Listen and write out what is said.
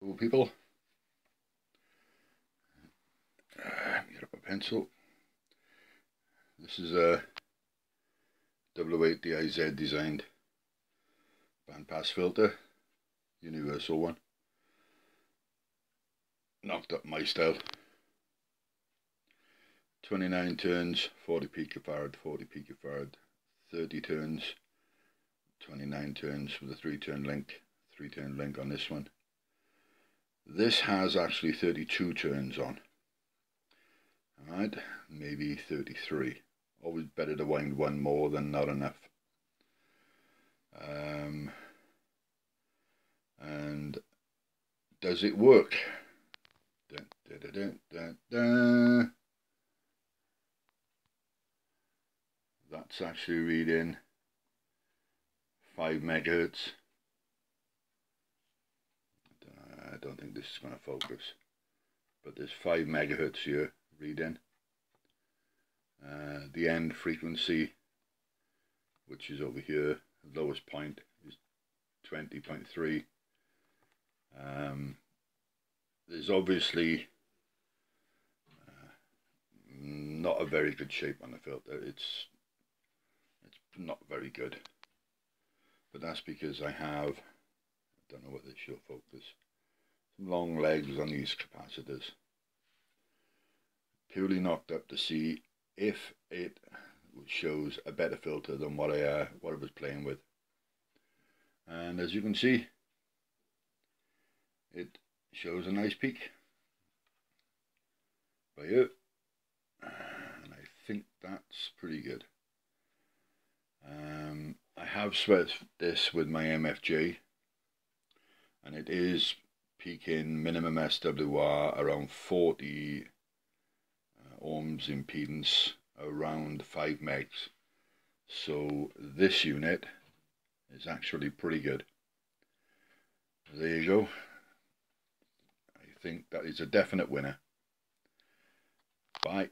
Cool people. Uh, get up a pencil. This is a W8DIZ designed bandpass filter, universal one. Knocked up my style. 29 turns, 40 picofarad, 40 picofarad, 30 turns, 29 turns with a 3 turn link, 3 turn link on this one. This has actually 32 turns on. Alright, maybe 33. Always better to wind one more than not enough. Um, and does it work? Dun, dun, dun, That's actually reading 5 megahertz. I don't think this is going to focus. But there's 5 megahertz here reading. Uh, the end frequency, which is over here, lowest point is 20.3. Um, there's obviously uh, not a very good shape on the filter. It's it's not very good, but that's because I have I don't know what this show focus long legs on these capacitors. Purely knocked up to see if it shows a better filter than what I uh, what I was playing with. And as you can see, it shows a nice peak by here. And I think that's pretty good. Um, I have switched this with my MFJ and it is peaking minimum SWR around 40 uh, ohms impedance around 5 megs. So this unit is actually pretty good. There you go. I think that is a definite winner. Bye